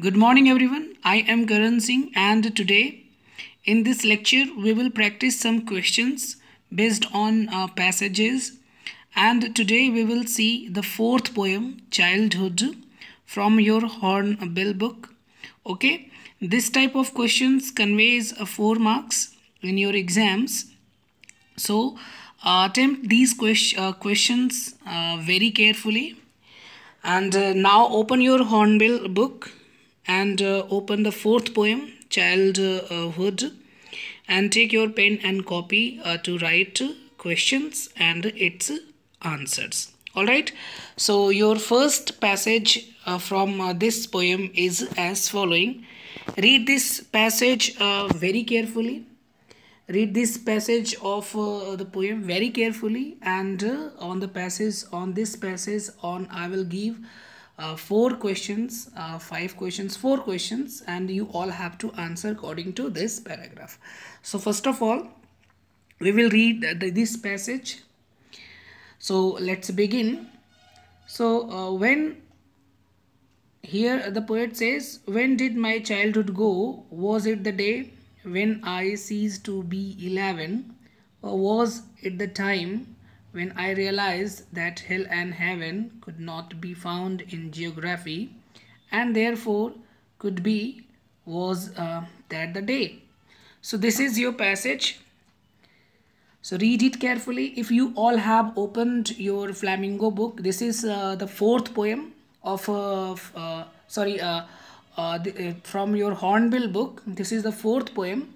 Good morning, everyone. I am Karan Singh, and today in this lecture we will practice some questions based on uh, passages. And today we will see the fourth poem, Childhood, from your Hornbill book. Okay, this type of questions conveys uh, four marks in your exams. So uh, attempt these ques- uh, questions uh, very carefully. And uh, now open your Hornbill book and uh, open the fourth poem, Childhood, and take your pen and copy uh, to write questions and its answers. All right. So your first passage uh, from uh, this poem is as following. Read this passage uh, very carefully read this passage of uh, the poem very carefully and on the passage on this passage on i will give uh, four questions uh, five questions four questions and you all have to answer according to this paragraph. So first of all we will read the, this passage. So let's begin. So uh, when here the poet says when did my childhood go? Was it the day when I ceased to be 11, or was it the time when I realized that hell and heaven could not be found in geography, and therefore could be, was uh, that the day? So, this is your passage. So, read it carefully. If you all have opened your Flamingo book, this is uh, the fourth poem of, uh, uh sorry, uh, uh, the, from your Hornbill book. This is the fourth poem.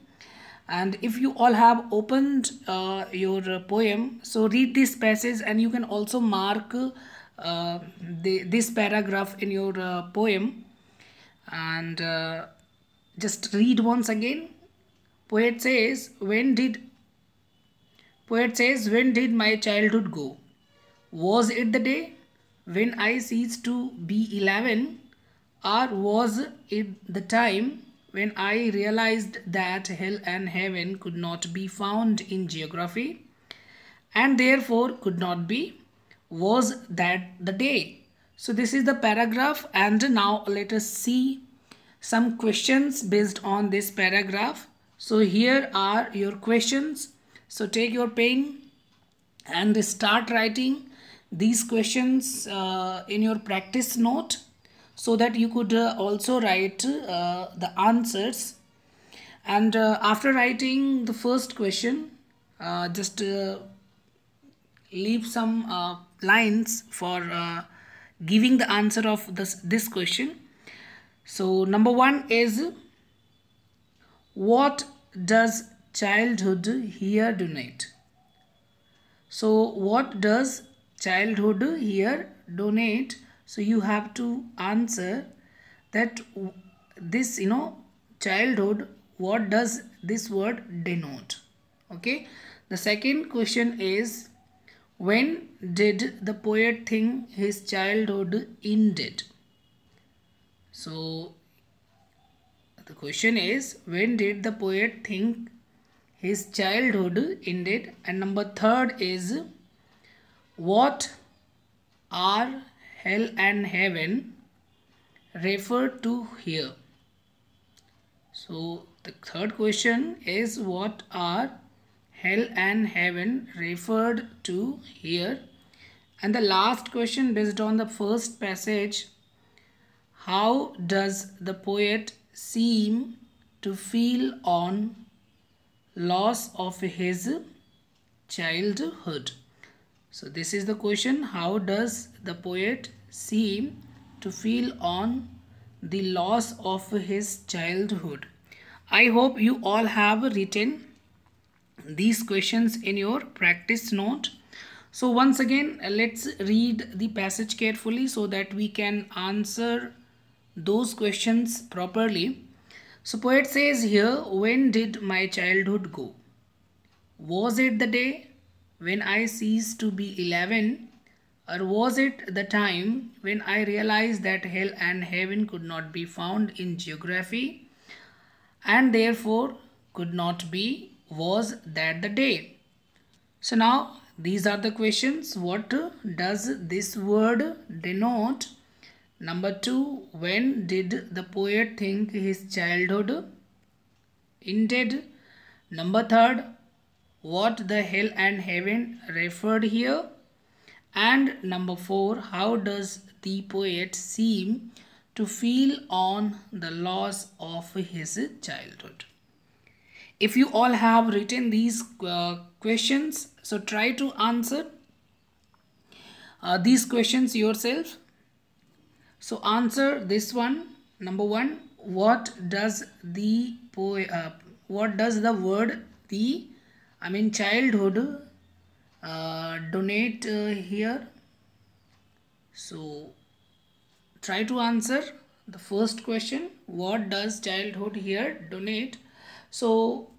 And if you all have opened uh, your uh, poem, so read this passage and you can also mark uh, the, this paragraph in your uh, poem. And just read once again. Poet says, when did Poet says, when did my childhood go? Was it the day when I ceased to be 11 or was it the time when I realized that hell and heaven could not be found in geography and therefore could not be? Was that the day? So, this is the paragraph, and now let us see some questions based on this paragraph. So, here are your questions. So, take your pen and start writing these questions uh, in your practice note so that you could uh, also write uh, the answers. And uh, after writing the first question just leave some lines for giving the answer of this this question. So number one is what does childhood here donate? So what does childhood here donate so you have to answer that this you know childhood what does this word denote? Okay? The second question is when did the poet think his childhood ended? So the question is when did the poet think his childhood ended? And number third is what are hell and heaven referred to here. So the third question is what are hell and heaven referred to here? And the last question based on the first passage how does the poet seem to feel on loss of his childhood so this is the question. How does the poet seem to feel on the loss of his childhood? I hope you all have written these questions in your practice note. So once again, let's read the passage carefully so that we can answer those questions properly. So poet says here, when did my childhood go? Was it the day when I ceased to be 11? Or was it the time when I realized that hell and heaven could not be found in geography and therefore could not be? Was that the day? So now these are the questions. What does this word denote? Number two, when did the poet think his childhood ended? Number third, what the hell and heaven referred here? And number four, how does the poet seem to feel on the loss of his childhood? If you all have written these uh, questions, so try to answer uh, these questions yourself so answer this one. Number one, what does the uh, what does the word the I mean childhood uh, donate uh, here? So try to answer the first question. What does childhood here donate? So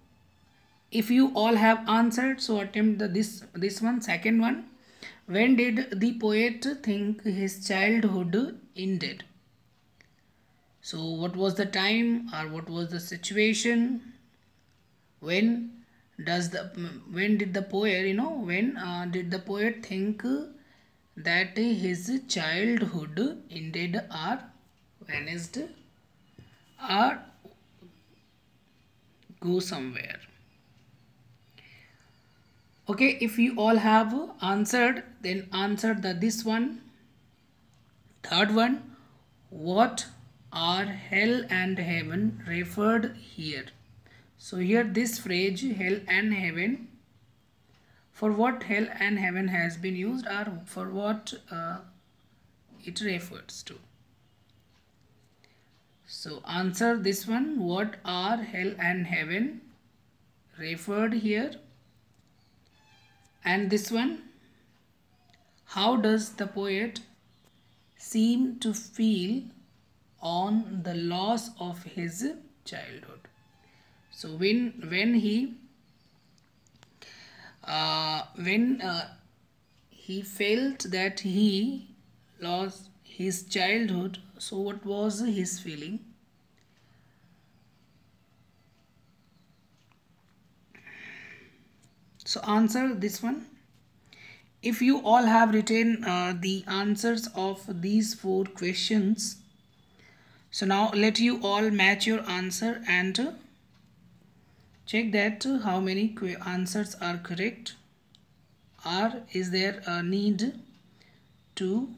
if you all have answered, so attempt the, this this one second one when did the poet think his childhood ended? So what was the time or what was the situation? When does the when did the poet you know when uh, did the poet think that his childhood ended or vanished or go somewhere? Okay if you all have answered then answer the this one. Third one what are hell and heaven referred here so here this phrase hell and heaven for what hell and heaven has been used or for what uh, it refers to. So answer this one what are hell and heaven referred here? And this one how does the poet seem to feel on the loss of his childhood so when when he uh, when uh, he felt that he lost his childhood so what was his feeling? So answer this one. If you all have written uh, the answers of these four questions so now let you all match your answer and check that how many answers are correct. Or is there a need to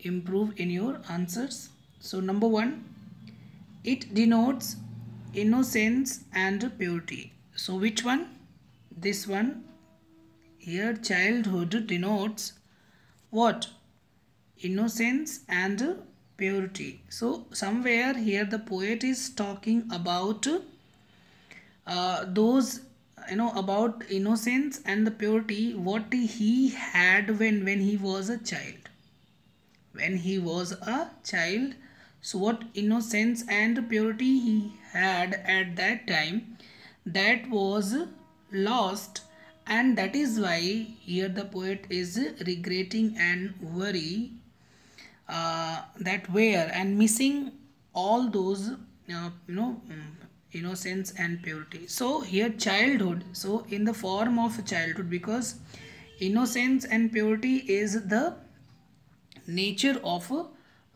improve in your answers? So number one it denotes innocence and purity. So which one? This one. Here childhood denotes what? Innocence and purity. So somewhere here the poet is talking about uh, those you know about innocence and the purity what he had when when he was a child. When he was a child so what innocence and purity he had at that time that was lost. And that is why here the poet is regretting and worry uh, that where and missing all those uh, you know mm, innocence and purity. So here childhood. So in the form of childhood because innocence and purity is the nature of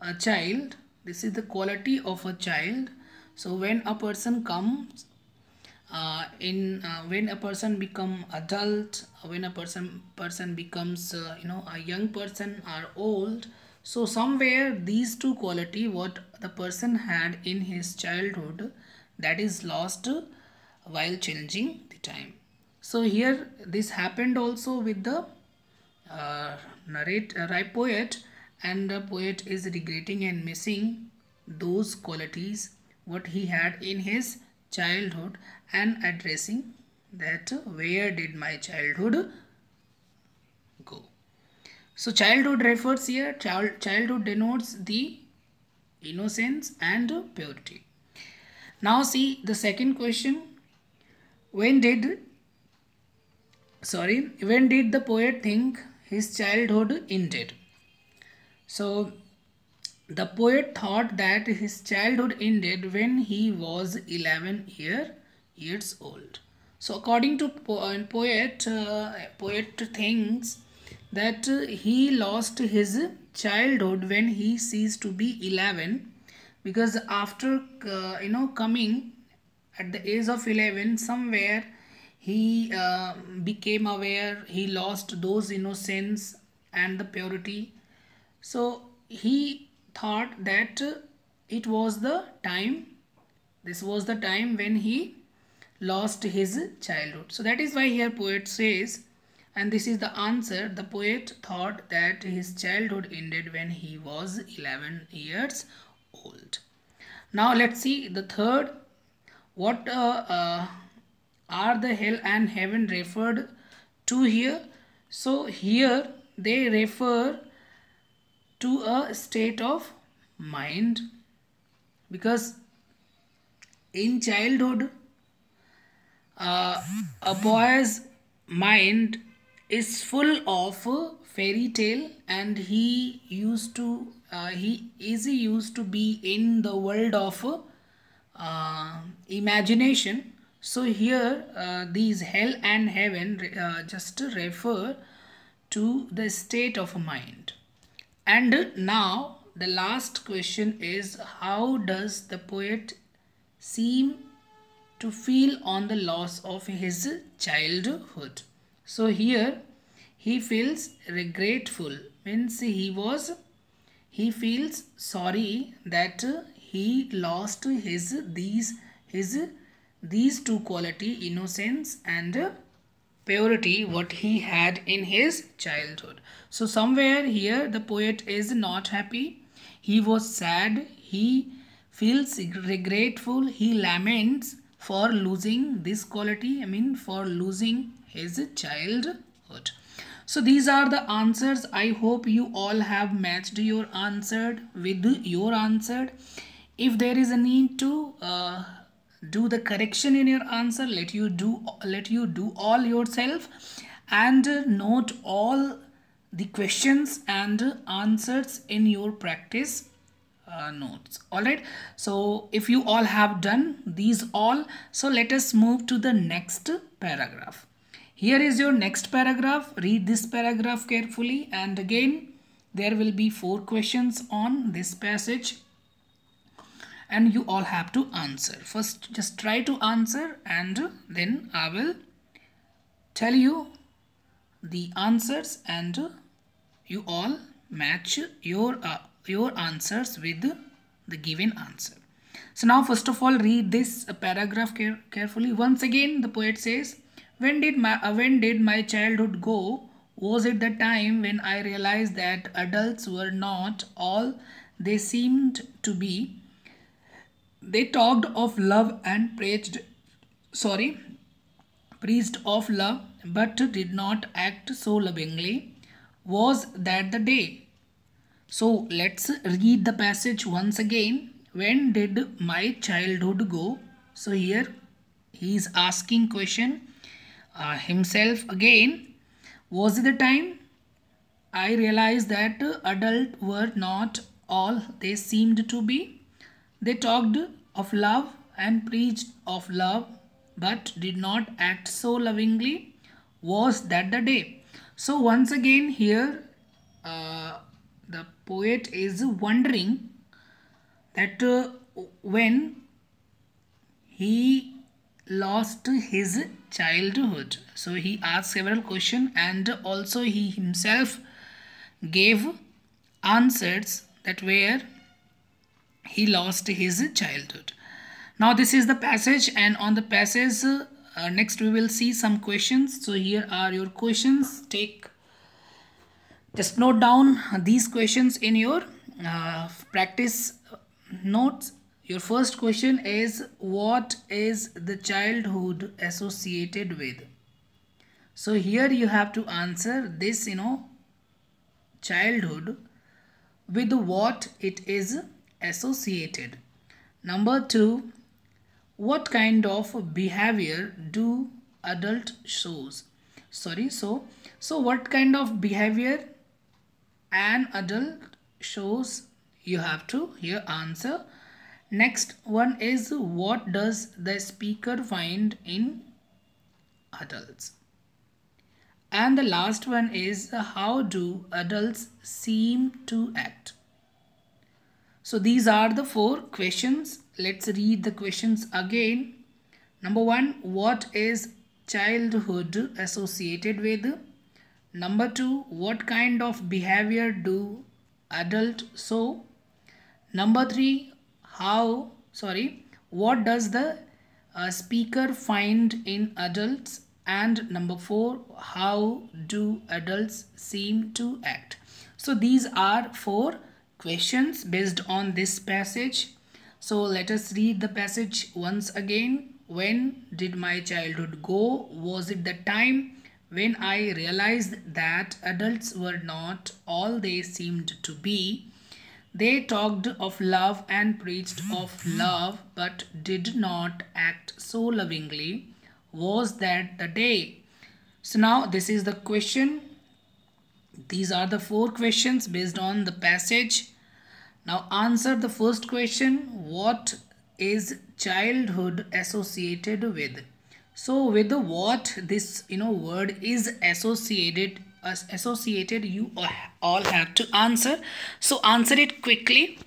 a child. This is the quality of a child. So when a person comes uh, in uh, when a person become adult when a person person becomes uh, you know a young person or old so somewhere these two quality what the person had in his childhood that is lost while changing the time. So here this happened also with the uh, narrate uh, poet and the poet is regretting and missing those qualities what he had in his childhood and addressing that where did my childhood go? So childhood refers here child childhood denotes the innocence and purity now see the second question when did sorry when did the poet think his childhood ended so the poet thought that his childhood ended when he was 11 year, years old. So according to uh, poet, uh, poet thinks that he lost his childhood when he ceased to be 11 because after uh, you know coming at the age of 11 somewhere he uh, became aware he lost those innocence and the purity. So he thought that it was the time this was the time when he lost his childhood. So that is why here poet says and this is the answer the poet thought that his childhood ended when he was 11 years old. Now let's see the third. What uh, uh, are the hell and heaven referred to here? So here they refer to a state of mind. Because in childhood uh, a boy's mind is full of fairy tale and he used to uh, he is used to be in the world of uh, imagination. So here uh, these hell and heaven uh, just refer to the state of mind. And now the last question is how does the poet seem to feel on the loss of his childhood so here he feels regretful. Means he was he feels sorry that he lost his these his these two quality innocence and purity what he had in his childhood. So somewhere here the poet is not happy. He was sad. He feels regretful. He laments for losing this quality i mean for losing his childhood. So these are the answers. I hope you all have matched your answered with your answered if there is a need to uh, do the correction in your answer let you do let you do all yourself and note all the questions and answers in your practice uh, notes. All right. So if you all have done these all so let us move to the next paragraph. Here is your next paragraph. Read this paragraph carefully. And again there will be four questions on this passage. And you all have to answer. First just try to answer. And then I will tell you the answers. And you all match your uh, your answers with the given answer. So now first of all read this paragraph care carefully. Once again the poet says when did my uh, when did my childhood go? Was it the time when I realized that adults were not all they seemed to be? They talked of love and preached, sorry, preached of love, but did not act so lovingly. Was that the day? So let's read the passage once again. When did my childhood go? So here he is asking question uh, himself again. Was it the time? I realized that adults were not all they seemed to be. They talked of love and preached of love but did not act so lovingly. Was that the day? So once again here uh, the poet is wondering that uh, when he lost his childhood. So he asked several questions and also he himself gave answers that where he lost his childhood. Now this is the passage and on the passage uh, next we will see some questions. So here are your questions. Take just note down these questions in your uh, practice notes. Your first question is what is the childhood associated with? So here you have to answer this you know childhood with what it is associated. Number two, what kind of behavior do adult shows? Sorry, so so what kind of behavior an adult shows you have to here answer. Next one is what does the speaker find in adults? and the last one is how do adults seem to act so these are the four questions let's read the questions again number one what is childhood associated with number two what kind of behavior do adult show? Number three how sorry what does the uh, speaker find in adults? And number four how do adults seem to act? So these are four questions based on this passage. So let us read the passage once again. When did my childhood go? Was it the time when i realized that adults were not all they seemed to be they talked of love and preached of love but did not act so lovingly was that the day. So now this is the question. These are the four questions based on the passage. Now answer the first question. What is childhood associated with so with the what this you know word is associated as associated you all have to answer so answer it quickly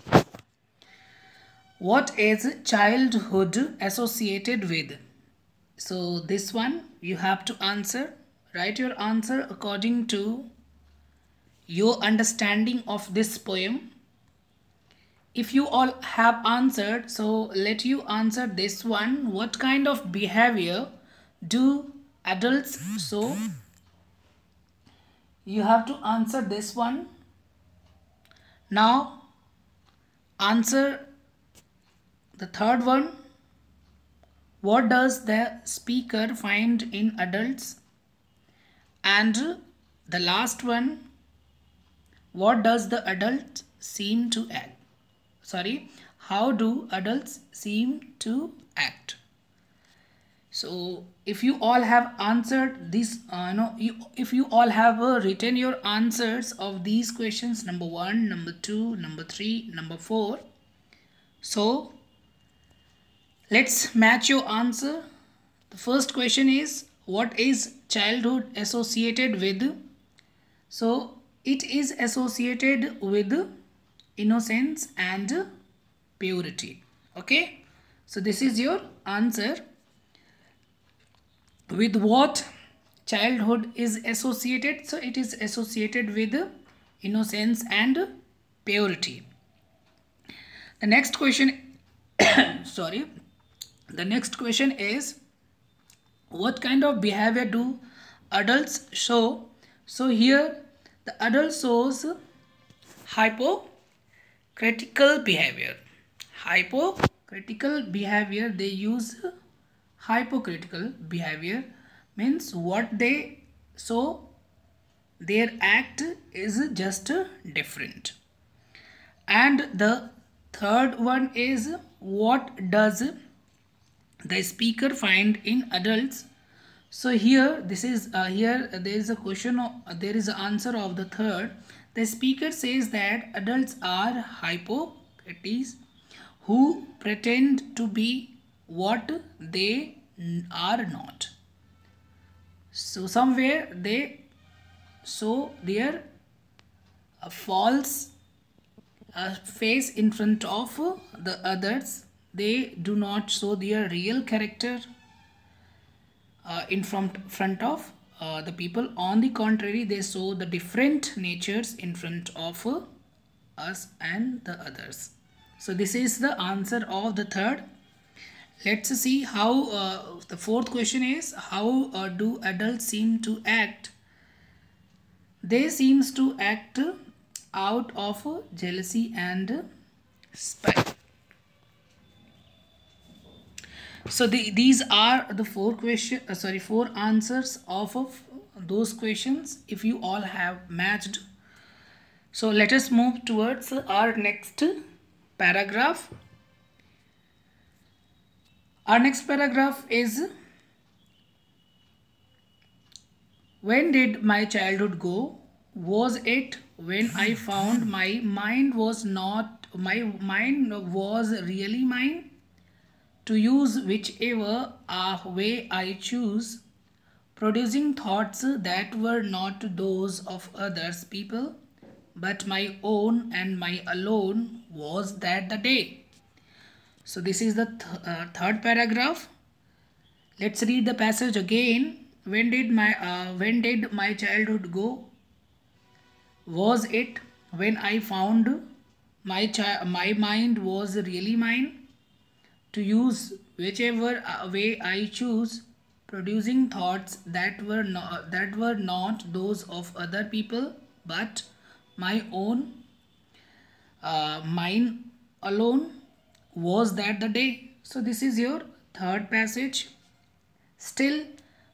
what is childhood associated with so this one you have to answer. Write your answer according to your understanding of this poem. If you all have answered, so let you answer this one. What kind of behavior do adults so You have to answer this one. Now answer the third one. What does the speaker find in adults? And the last one. What does the adult seem to act? Sorry how do adults seem to act? So if you all have answered this uh, no you, if you all have uh, written your answers of these questions number one number two number three number four so Let's match your answer. The first question is what is childhood associated with? So it is associated with innocence and purity. Okay. So this is your answer. With what childhood is associated? So it is associated with innocence and purity. The next question, sorry, the next question is what kind of behavior do adults show so here the adult shows hypocritical behavior hypocritical behavior they use hypocritical behavior means what they so their act is just different. And the third one is what does the speaker find in adults? So here this is uh, here there is a question of, uh, there is an answer of the third. The speaker says that adults are hypocrites who pretend to be what they are not so somewhere they show their false face in front of the others they do not show their real character uh, in front, front of uh, the people. On the contrary, they show the different natures in front of us and the others. So this is the answer of the third. Let's see how uh, the fourth question is how uh, do adults seem to act? They seems to act out of jealousy and spite. So the, these are the four question uh, sorry four answers of, of those questions if you all have matched. So let us move towards our next paragraph our next paragraph is when did my childhood go was it when i found my mind was not my mind was really mine to use whichever uh, way I choose? producing thoughts that were not those of others people but my own and my alone was that the day so this is the th uh, third paragraph. Let's read the passage again. When did my uh, when did my childhood go? Was it when i found my my mind was really mine? To use whichever uh, way i choose producing thoughts that were not that were not those of other people but my own uh, mine alone was that the day? So this is your third passage. Still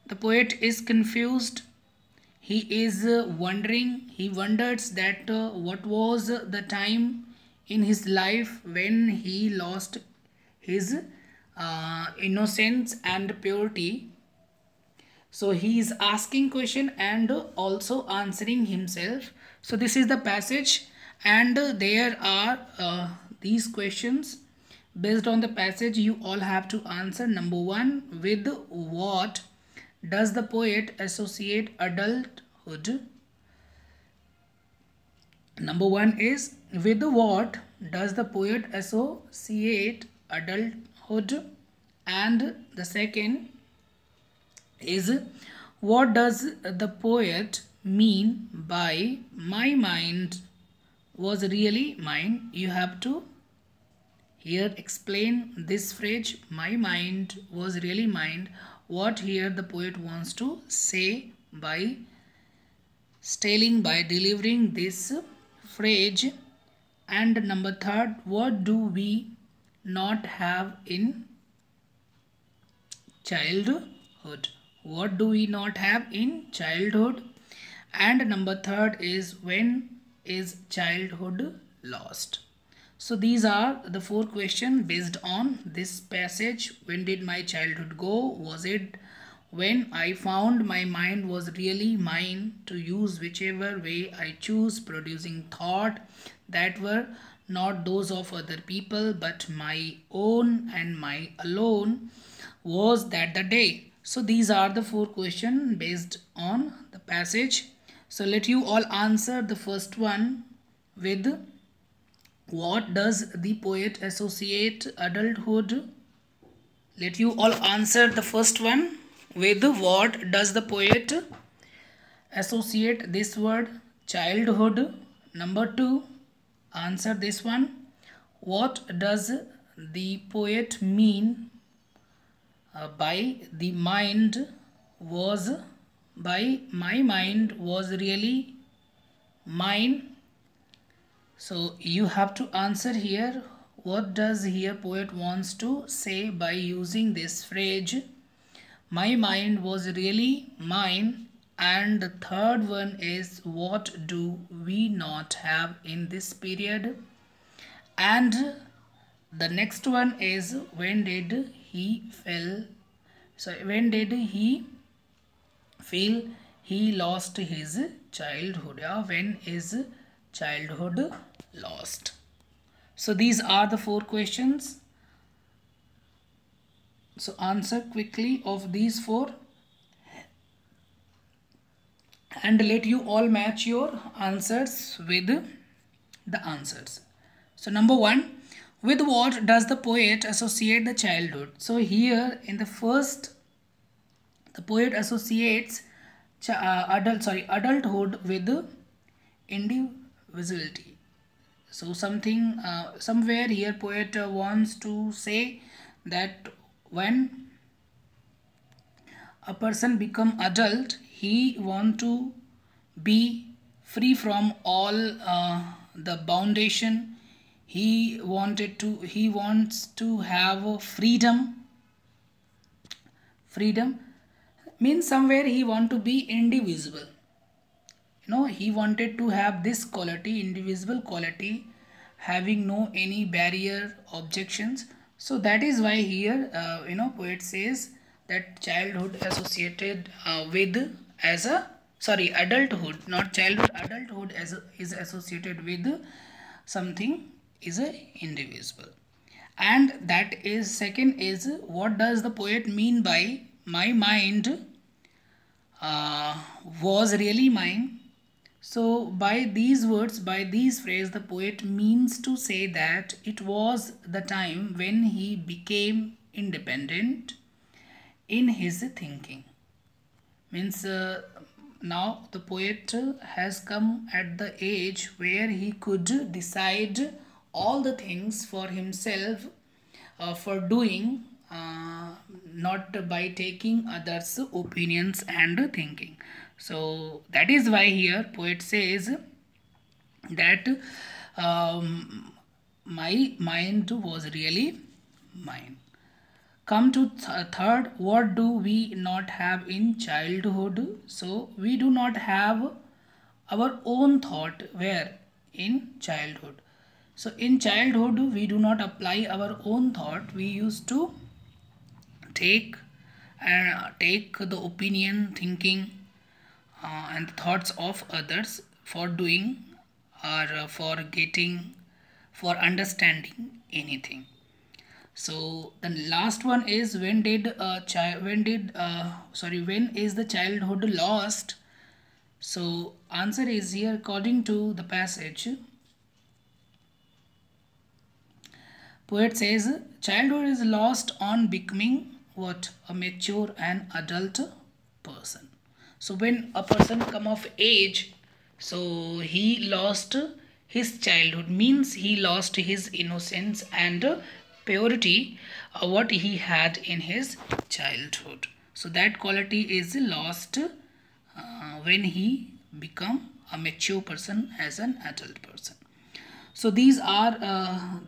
the poet is confused. He is uh, wondering. He wonders that uh, what was the time in his life when he lost his uh, innocence and purity? So he is asking question and also answering himself. So this is the passage and there are uh, these questions based on the passage you all have to answer number one with what does the poet associate adulthood? Number one is with what does the poet associate adulthood? And the second is what does the poet mean by my mind? Was really mine. You have to here explain this phrase my mind was really mind. what here the poet wants to say by stating by delivering this phrase? And number third what do we not have in childhood? What do we not have in childhood? And number third is when is childhood lost so these are the four questions based on this passage when did my childhood go was it when i found my mind was really mine to use whichever way i choose producing thought that were not those of other people but my own and my alone was that the day so these are the four questions based on the passage. So let you all answer the first one with what does the poet associate adulthood? Let you all answer the first one with what does the poet associate this word childhood? Number two, answer this one. What does the poet mean uh, by the mind was by my mind was really mine so you have to answer here what does here poet wants to say by using this phrase? My mind was really mine and the third one is what do we not have in this period? And the next one is when did he fell? So when did he feel he lost his childhood? Yeah, when is childhood lost. So these are the four questions. So answer quickly of these four. And let you all match your answers with the answers. So number one with what does the poet associate the childhood? So here in the first, the poet associates uh, adult sorry adulthood with individuality. So something uh, somewhere here poet uh, wants to say that when a person become adult, he want to be free from all uh, the foundation. He wanted to he wants to have freedom. Freedom means somewhere he want to be indivisible you know he wanted to have this quality indivisible quality having no any barrier objections. So that is why here uh, you know poet says that childhood associated uh, with as a sorry adulthood not childhood adulthood as a, is associated with something is a indivisible. And that is second is what does the poet mean by my mind? Uh, was really mine so by these words by these phrase the poet means to say that it was the time when he became independent in his thinking. Means uh, now the poet has come at the age where he could decide all the things for himself uh, for doing uh, not by taking others opinions and thinking so that is why here poet says that um, my mind was really mine. Come to th third what do we not have in childhood? So we do not have our own thought where? In childhood. So in childhood we do not apply our own thought. We used to take uh, take the opinion thinking uh, and thoughts of others for doing or uh, for getting for understanding anything. So the last one is when did a child when did uh, sorry when is the childhood lost? So answer is here according to the passage. Poet says childhood is lost on becoming what? A mature and adult person so when a person come of age so he lost his childhood means he lost his innocence and purity uh, what he had in his childhood. So that quality is lost uh, when he become a mature person as an adult person. So these are uh,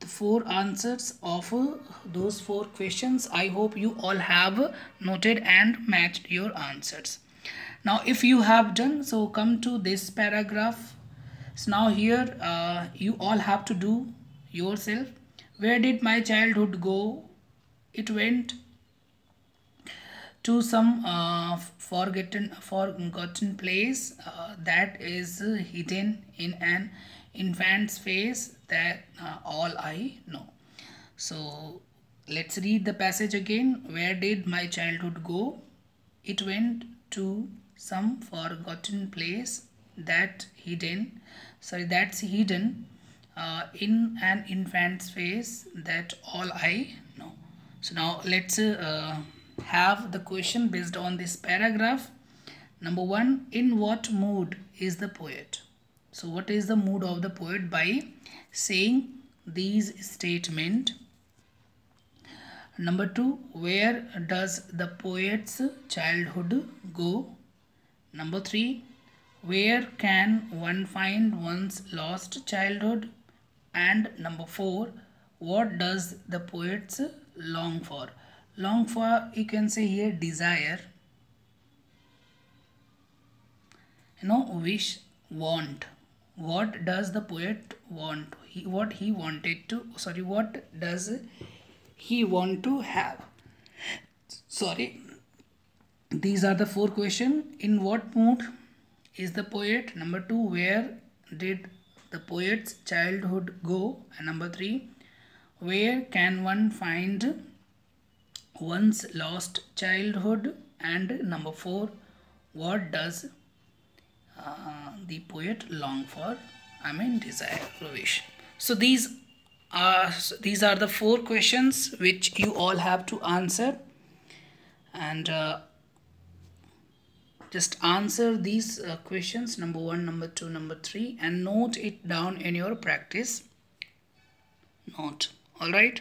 the four answers of uh, those four questions. I hope you all have noted and matched your answers now if you have done so come to this paragraph so now here uh, you all have to do yourself where did my childhood go? It went to some uh, forgotten forgotten place uh, that is hidden in an infant's face that uh, all I know. So let's read the passage again. Where did my childhood go? It went to some forgotten place that hidden sorry that's hidden uh, in an infant's face that all I know. So now let's uh, have the question based on this paragraph. Number one, in what mood is the poet? So what is the mood of the poet by saying these statement? Number two, where does the poet's childhood go? Number three, where can one find one's lost childhood? and number four what does the poets long for? Long for you can say here desire. You know wish want. What does the poet want? He what he wanted to sorry what does he want to have? Sorry these are the four question in what mood is the poet number two where did the poet's childhood go? And number three, where can one find one's lost childhood? And number four, what does uh, the poet long for? I mean desire, wish. So these are these are the four questions which you all have to answer and uh, just answer these uh, questions number one number two number three and note it down in your practice. Note. All right